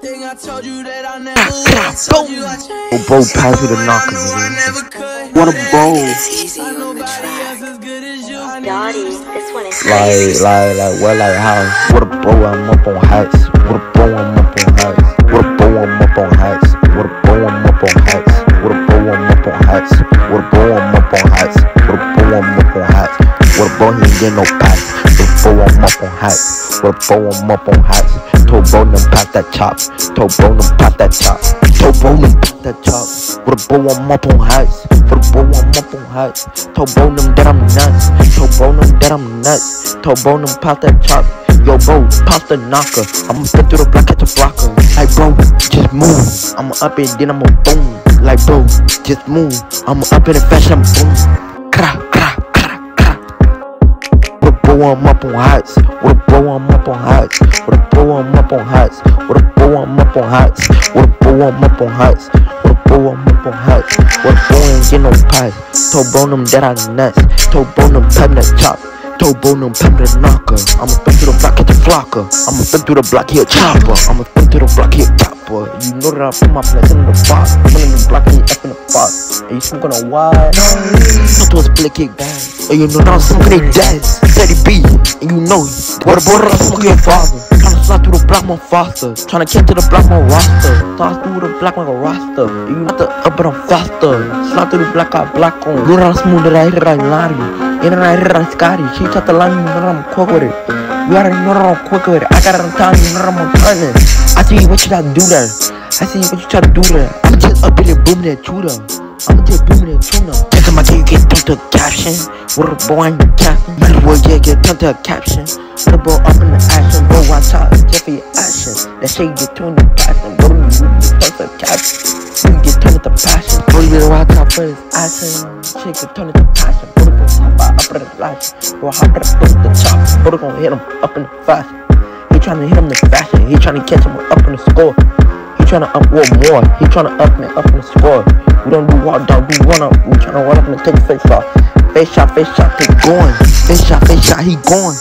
Think I told you that I never would. I told you I changed. Oh, bro, pass me the knocker, You I nigga. never could. What a bowl. Nobody else as good as you. I Dottie, this one is Like, crazy. like, like, what, like, how? What a bro, I'm up on heights. What a bro, I'm up on heights. What a bro, I'm up on heights. What a bro, I'm up on heights. What a bro, I'm up on heights. What a bro, I'm up on heights. What a bro, I'm up on heights. What a bro, he ain't get no packs. What a bro, I'm up on heights. What a bro, I'm up on heights. Told bro, them pop that chop. Told bro, them pop that chop. Told bro, them pop that chop. What a bro, I'm up on heights. For the bro, I'm up on heights. Told bro, them that I'm nuts. Told bro, them that I'm nuts. Told bro, them pop that chop. Yo, bro, pop the knocker. I'ma spin through the block, catch a blocker. Like, bro, just move. I'ma up it, then I'ma boom. Like, bro, just move. I'ma up it and fashion, boom. Kra, kra, kra, kra. What a bro, I'm up on heights. Bro, I'm up on heights. What a bro, I'm up on heights. What a bro, I'm up on heights. What a bro, I'm up on heights. What a bro, I'm up on heights. What a bro, ain't get no pies. Told bro, them that I nuts. Told bro, them pep that chop. Told bro, them pep that knocker. I'ma spin through the block, catch a flocker. I'ma spin through the block, a chopper. I'ma spin through the block, a chopper. You know that I put my place in the box. I'm in the block, and you up in the box. And you smoking a wide. Not to a split kick bang. And you know that I'm smoking their dads. Steady B, and you know it. What a border, I'm smoking your father. Slide through the block more faster. Tryna catch to the block more roster. Slide through the block like a roster. You know the up, but I'm faster. Slide through the block, I block on. You know I'm smooth, that I hit it like Larry. And then I hit it like Scotty. She cut the line, you know I'm quick with it. You already know that I'm quick with it. I got it on time, you know I'm turning. I see what you try to do there. I see what you try to do there. I'ma just up in there, boom that shooter. I'ma just boom that tuna. Check my game, get turned to a caption. What a boy, I'm captain. Well, yeah, get turned to a caption. A boy up in the action. Bro, watch out, just for your action. That shit get turned to passion. Bro, you get turned to caption. You get turned to passion. Bro, you better watch out for his action. Shit get turned to passion. Bro, the hop out up in the light. Bro, hop out up in the top. Bro, gonna hit him up in the fast. He tryna hit him the fashion. He tryna catch him up in the score. He tryna up one more. He tryna up me up in the score. We don't do one down, do one up. We tryna run up and take a face shot. Face shot, face shot, keep going. Face shot, he going.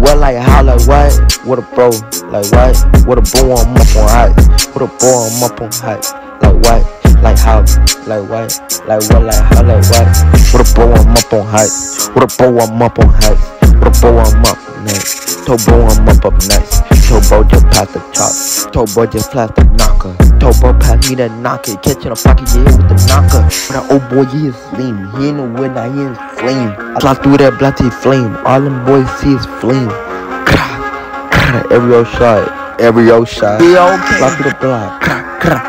What like how like what? What a bro, like what? What a bro I'm up on heights. What a bro I'm up on heights. Like what? Like how? Like what? Like what? Like how? Like what? What a bro I'm up on heights. What a bro I'm up on heights. What a bro I'm up next. Told bro I'm up up next. Told bro just pass the chop. Told bro just pass the knocker. Told bro pass me that knocker. Catching a pocket yeah with the knocker. But that old boy he is slim. He ain't no now he is flame. I fly through that tea flame. All them boys see is flame. Every old shot. Every old shot. Fly through the block.